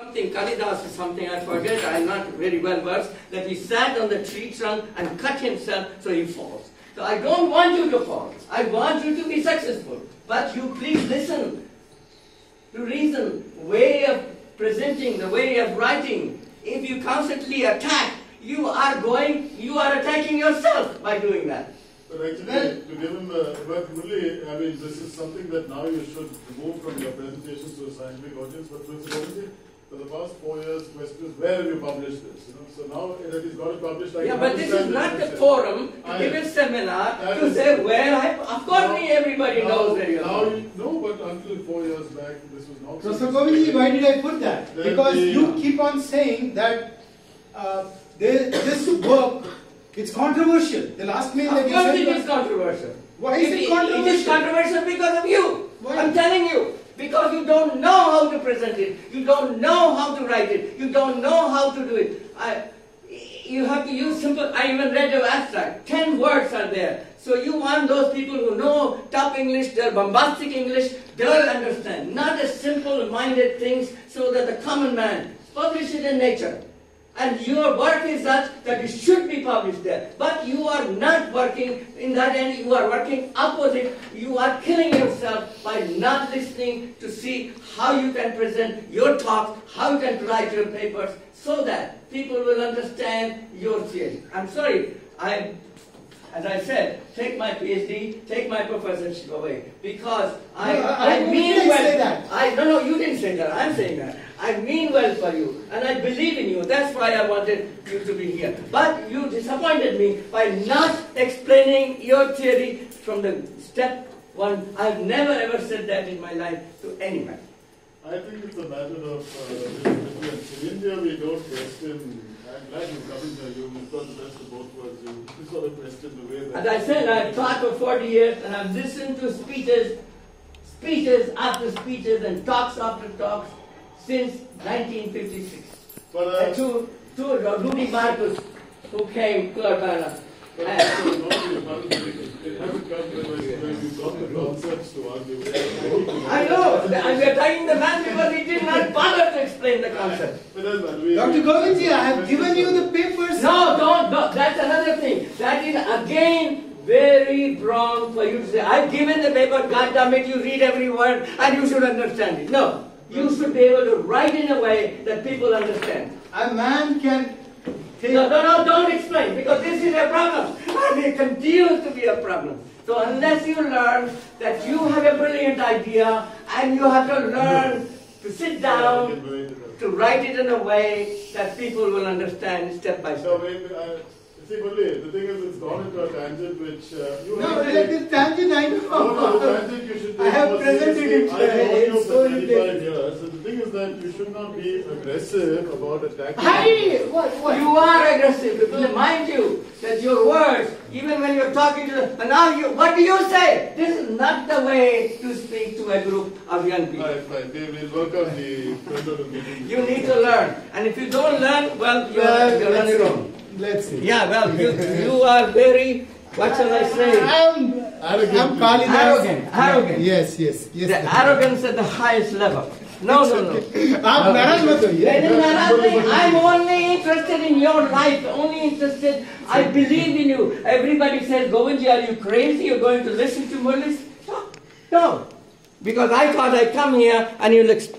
Something, Kalidas is something I forget, I'm not very well versed, that he sat on the tree trunk and cut himself so he falls. So I don't want you to fall. I want you to be successful. But you please listen to reason, way of presenting, the way of writing. If you constantly attack, you are going, you are attacking yourself by doing that. But actually, to give him, uh, but Murli, I mean, this is something that now you should remove from your presentations to a scientific audience. But Professor Govind, for the past four years, question is, where have you published this? You know, so now that he's got it published, I Yeah, can but this is not the forum to I- give a seminar I to say where I, of course Now- everybody now, knows where you're now you- No, but until four years back, this was not. Professor Govindjee, why did I put that? Then Because the- you keep on saying that uh, there- this work, it's controversial. The last mail that Of you course sent it is was- controversial. Why is it It is controversial? controversial because of you. Why? I'm telling you. Because you don't know how to present it. You don't know how to write it. You don't know how to do it. I, you have to use simple, I even read your abstract. Ten words are there. So you want those people who know top English, their bombastic English, they'll understand. Not a simple-minded things so that the common man, publish it in nature. And your work is such that it should be published there. But you are not working in that end, you are working opposite. You are killing yourself by not listening to see how you can present your talks, how you can write your papers, so that people will understand your theory. I'm sorry, I, as I said, take my PhD, take my professorship away. Because I, No, I- I mean well. say that. I no no you didn't say that. I'm saying that. I mean well for you and I believe in you. That's why I wanted you to be here. But you disappointed me by not explaining your theory from the step one. I've never ever said that in my life to anyone. I think it's a matter of uh, difference. In India, we don't question. I'm glad you come in here. You've got the best of both worlds. You you sort of question the way that. As I said, I've taught for 40 years and I've listened to speeches, speeches after speeches and talks after talks since 1956. But Uh, uh, to, to Rudy Marcus, who came to Urbana. but And- also, no, you haven't it hasn't come when when you've got the concepts to argue. I know, and we are taking the man because he did not bother to explain the concept. But doesn't matter. We- Dr. Govindjee, I have given you the papers. No, don't, no, that's another thing. That is again very wrong for you to say, I've given the paper, God damn it, you read every word and you should understand it. No, you should be able to write in a way that people understand. A man can take. No, no, no, don't explain because this is a problem and it continues to be a problem. So unless you learn that you have a brilliant idea and you have to learn to sit down, to write it in a way that people will understand step by So step. maybe, see, Murli, the thing is, it's gone into a tangent which uh, you No, actually- that is tangent, I No, no, the tangent you should I have presented it, I've known uh, you so for in 25 years. So the thing is that you should not be aggressive about attacking. Hi, what, what? You are aggressive. Because Mind you that your words, even when you're talking to the, and now you, what do you say? This is not the way to speak to a group of young people. Right, right. We will work on the method of meeting. You need to learn. And if you don't learn, well, you're, Well, you're on your own. Let's see. Yeah, well, you, you are very, what shall I say? I'm arrogant. I'm calling arrogant. Arrogant. Yes, yes. yes the arrogance at the highest level. No, no, no. Ah, I'm मत I'm only interested in your life. Only interested. I believe in you. Everybody says, Govindjee, are you crazy? You're going to listen to Murlis? No, no. Because I thought I'd come here and you'll explain.